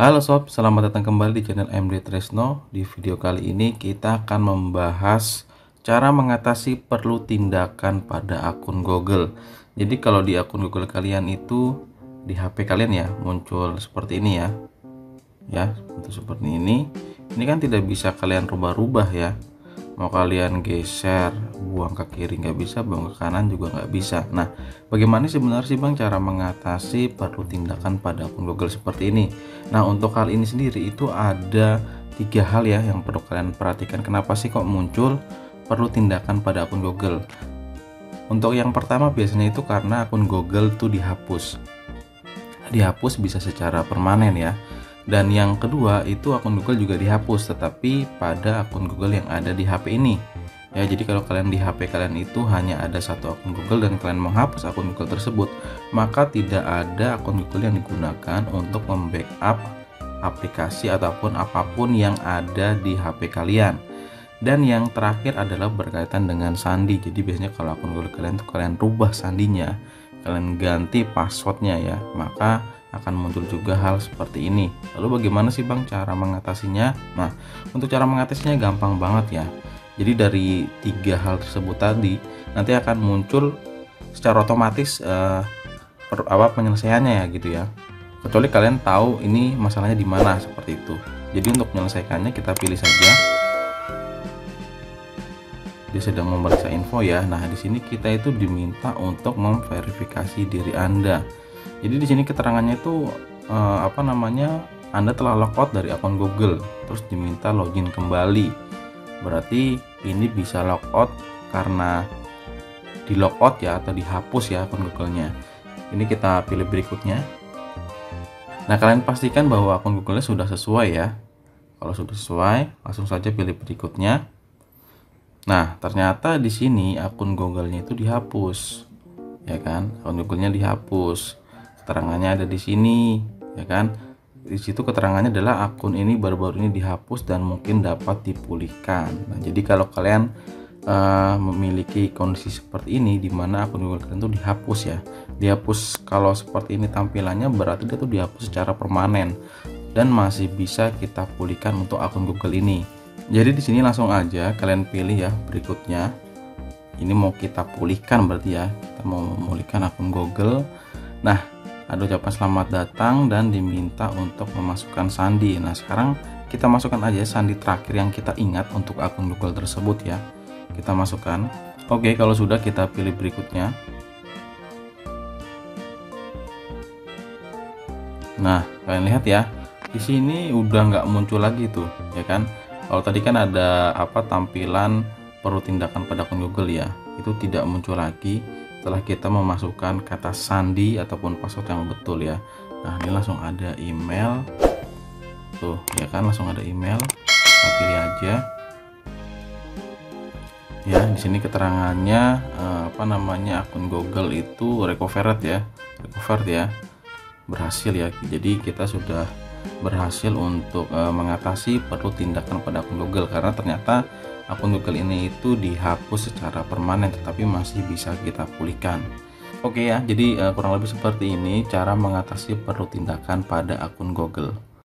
Halo sob, selamat datang kembali di channel MD Tresno. Di video kali ini kita akan membahas cara mengatasi perlu tindakan pada akun Google. Jadi kalau di akun Google kalian itu di HP kalian ya muncul seperti ini ya. Ya, seperti ini. Ini kan tidak bisa kalian rubah-rubah ya mau kalian geser buang ke kiri nggak bisa buang ke kanan juga nggak bisa. Nah bagaimana sebenarnya sih bang cara mengatasi perlu tindakan pada akun Google seperti ini? Nah untuk hal ini sendiri itu ada tiga hal ya yang perlu kalian perhatikan. Kenapa sih kok muncul perlu tindakan pada akun Google? Untuk yang pertama biasanya itu karena akun Google tuh dihapus. Dihapus bisa secara permanen ya dan yang kedua itu akun Google juga dihapus tetapi pada akun Google yang ada di HP ini. Ya, jadi kalau kalian di HP kalian itu hanya ada satu akun Google dan kalian menghapus akun Google tersebut, maka tidak ada akun Google yang digunakan untuk membackup aplikasi ataupun apa pun yang ada di HP kalian. Dan yang terakhir adalah berkaitan dengan sandi. Jadi biasanya kalau akun Google kalian tuh kalian rubah sandinya, kalian ganti passwordnya ya, maka akan muncul juga hal seperti ini. Lalu bagaimana sih Bang cara mengatasinya? Nah, untuk cara mengatasinya gampang banget ya. Jadi dari tiga hal tersebut tadi nanti akan muncul secara otomatis uh, per, apa penyelesaiannya ya gitu ya. Kecuali kalian tahu ini masalahnya di mana seperti itu. Jadi untuk menyelesaikannya kita pilih saja dia sedang memeriksa info ya. Nah, di sini kita itu diminta untuk memverifikasi diri Anda jadi di sini keterangannya itu uh, apa namanya anda telah logout dari akun Google terus diminta login kembali. Berarti ini bisa logout karena di logout ya atau dihapus ya akun Google-nya. Ini kita pilih berikutnya. Nah kalian pastikan bahwa akun Google-nya sudah sesuai ya. Kalau sudah sesuai langsung saja pilih berikutnya. Nah ternyata di sini akun Google-nya itu dihapus ya kan? Akun Google-nya dihapus keterangannya ada di sini ya kan? Di situ keterangannya adalah akun ini baru-baru ini dihapus dan mungkin dapat dipulihkan. Nah jadi kalau kalian uh, memiliki kondisi seperti ini di mana akun Google kalian itu dihapus ya. Dihapus kalau seperti ini tampilannya berarti dia tuh dihapus secara permanen dan masih bisa kita pulihkan untuk akun Google ini. Jadi di sini langsung aja kalian pilih ya berikutnya. Ini mau kita pulihkan berarti ya. Kita mau memulihkan akun Google. Nah ada ucapan selamat datang dan diminta untuk memasukkan sandi. Nah sekarang kita masukkan aja sandi terakhir yang kita ingat untuk akun Google tersebut ya. Kita masukkan. Oke kalau sudah kita pilih berikutnya. Nah kalian lihat ya di sini udah nggak muncul lagi tuh ya kan? Kalau tadi kan ada apa tampilan perlu tindakan pada akun Google ya. Itu tidak muncul lagi setelah kita memasukkan kata sandi ataupun password yang betul ya. Nah ini langsung ada email. Tuh ya kan? Langsung ada email. Kita pilih aja. Ya di sini keterangannya eh, apa namanya? Akun Google itu recovered ya. Recovered ya. Berhasil ya. Jadi kita sudah berhasil untuk uh, mengatasi perlu tindakan pada akun Google karena ternyata akun Google ini itu dihapus secara permanen tetapi masih bisa kita pulihkan Oke ya, jadi uh, kurang lebih seperti ini cara mengatasi perlu tindakan pada akun Google.